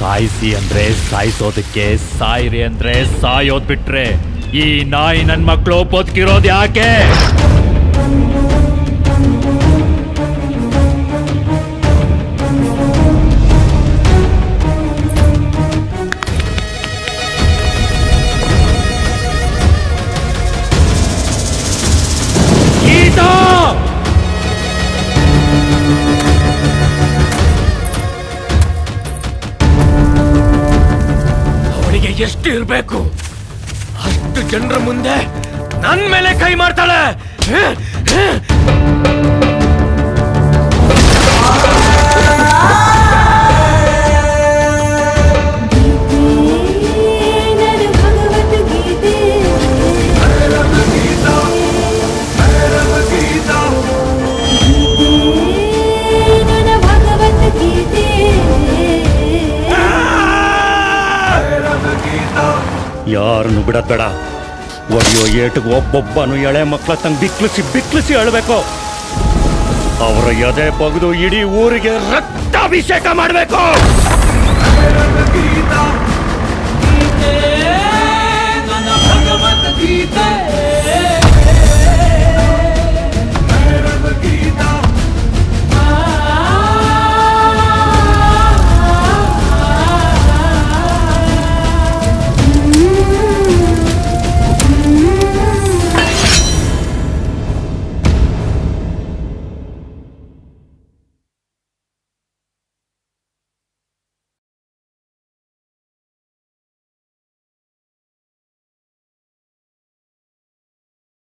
ಸಾಯಿಸಿ ಅಂದ್ರೆ ಸಾಯಿಸೋದಕ್ಕೆ ಸಾಯಿರಿ ಅಂದ್ರೆ ಸಾಯೋದ್ ಬಿಟ್ರೆ ಈ ನಾಯಿ ನನ್ ಮಕ್ಕಳು ಬದುಕಿರೋದು ಯಾಕೆ? ಎಷ್ಟು ಇರಬೇಕು ಅಷ್ಟು ಜನರ ಮುಂದೆ ನನ್ನ ಮೇಲೆ ಕೈ ಮಾಡ್ತಾಳೆ. ಯಾರನ್ನು ಬಿಡದ್ ಬೇಡ ಒಡೆಯೋ ಏಟಿಗೆ ಒಬ್ಬೊಬ್ಬನು ಎಳೆ ಮಕ್ಕಳ ತಂಗ್ ಬಿಕ್ಲಿಸಿ ಬಿಕ್ಲಿಸಿ ಅಳ್ಬೇಕು. ಅವರ ಎದೆ ಬಗೆದು ಇಡೀ ಊರಿಗೆ ರಕ್ತಾಭಿಷೇಕ ಮಾಡಬೇಕು.